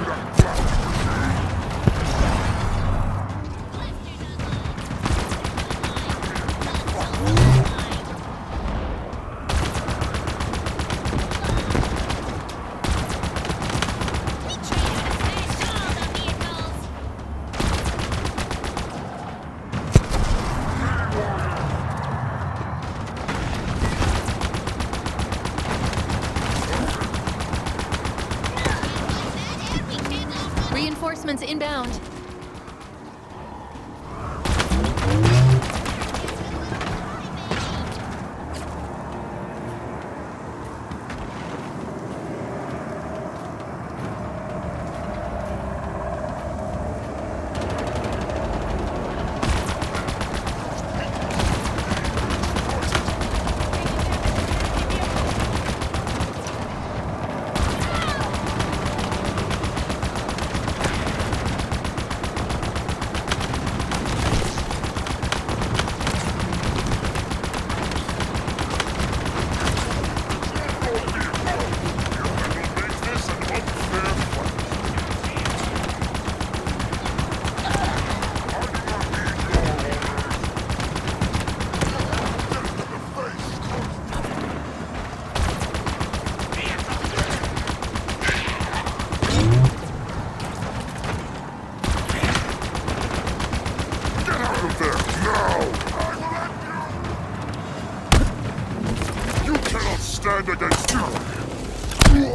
Let's go. Reinforcements inbound.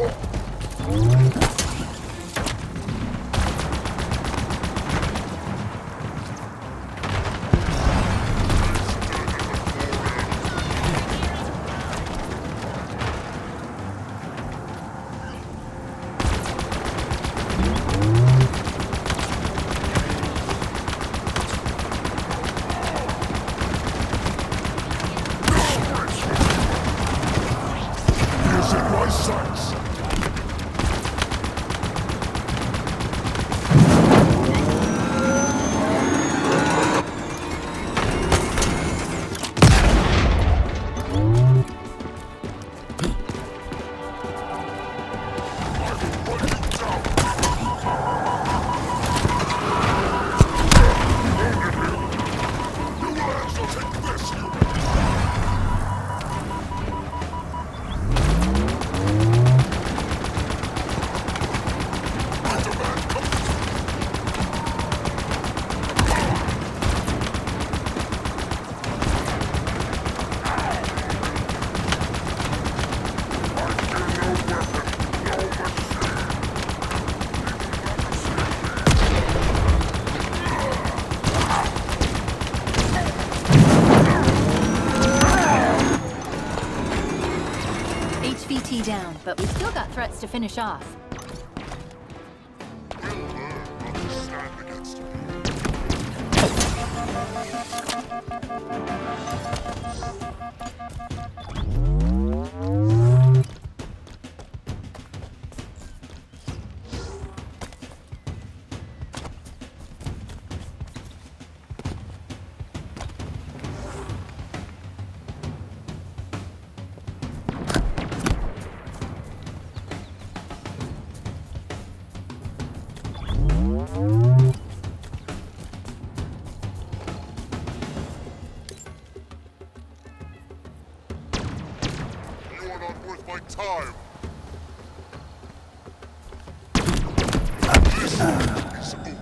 You! Take this, you down, but we've still got threats to finish off. Time. This is over.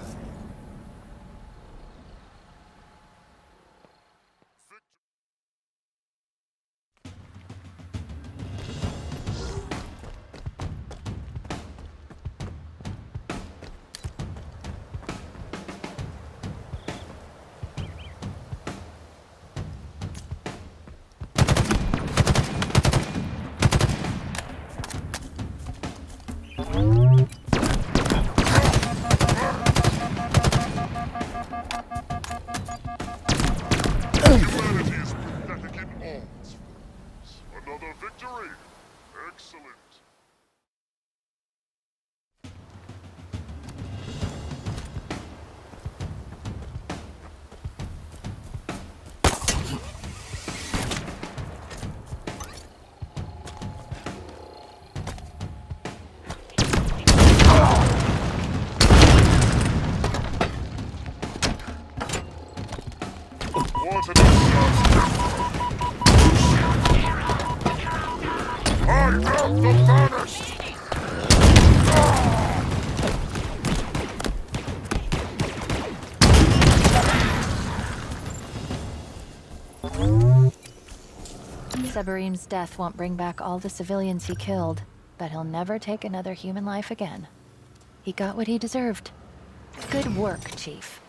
Sebarim's death won't bring back all the civilians he killed, but he'll never take another human life again. He got what he deserved. Good work, Chief.